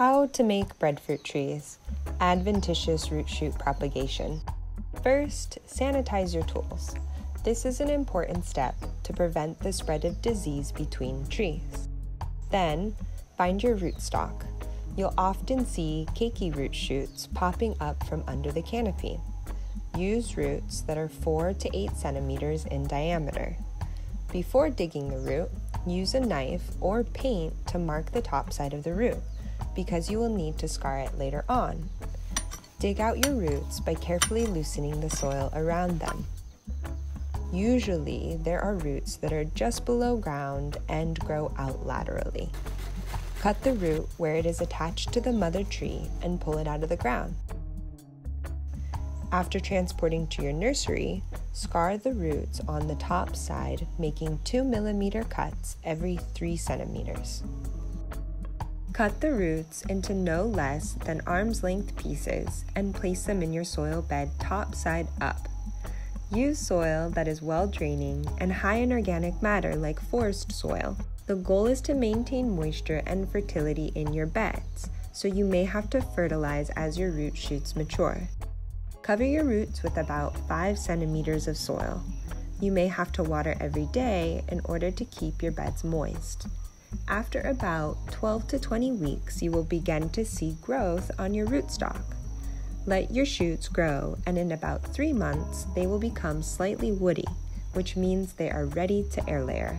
How to make breadfruit trees. Adventitious root shoot propagation. First, sanitize your tools. This is an important step to prevent the spread of disease between trees. Then, find your rootstock. You'll often see keiki root shoots popping up from under the canopy. Use roots that are 4 to 8 centimeters in diameter. Before digging the root, use a knife or paint to mark the top side of the root because you will need to scar it later on. Dig out your roots by carefully loosening the soil around them. Usually, there are roots that are just below ground and grow out laterally. Cut the root where it is attached to the mother tree and pull it out of the ground. After transporting to your nursery, scar the roots on the top side, making 2 millimeter cuts every 3 centimeters. Cut the roots into no less than arm's length pieces and place them in your soil bed top side up. Use soil that is well draining and high in organic matter like forest soil. The goal is to maintain moisture and fertility in your beds, so you may have to fertilize as your root shoots mature. Cover your roots with about 5 centimeters of soil. You may have to water every day in order to keep your beds moist. After about 12 to 20 weeks, you will begin to see growth on your rootstock. Let your shoots grow, and in about three months, they will become slightly woody, which means they are ready to air layer.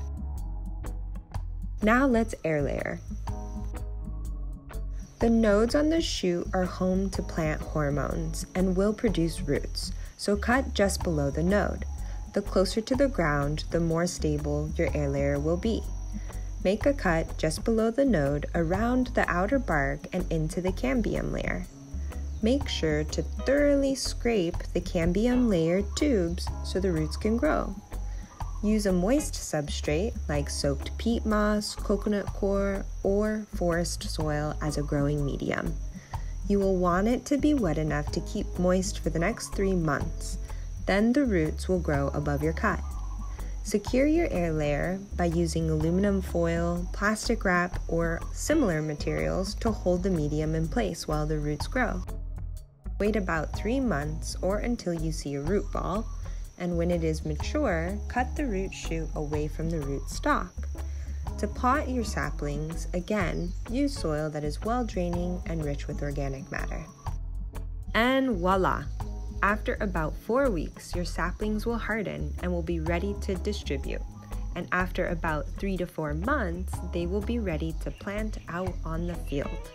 Now let's air layer. The nodes on the shoot are home to plant hormones and will produce roots, so cut just below the node. The closer to the ground, the more stable your air layer will be. Make a cut just below the node around the outer bark and into the cambium layer. Make sure to thoroughly scrape the cambium layer tubes so the roots can grow. Use a moist substrate like soaked peat moss, coconut coir, or forest soil as a growing medium. You will want it to be wet enough to keep moist for the next three months. Then the roots will grow above your cut. Secure your air layer by using aluminum foil, plastic wrap, or similar materials to hold the medium in place while the roots grow. Wait about three months or until you see a root ball, and when it is mature, cut the root shoot away from the root stock. To pot your saplings, again, use soil that is well draining and rich with organic matter. And voila! After about four weeks, your saplings will harden and will be ready to distribute. And after about three to four months, they will be ready to plant out on the field.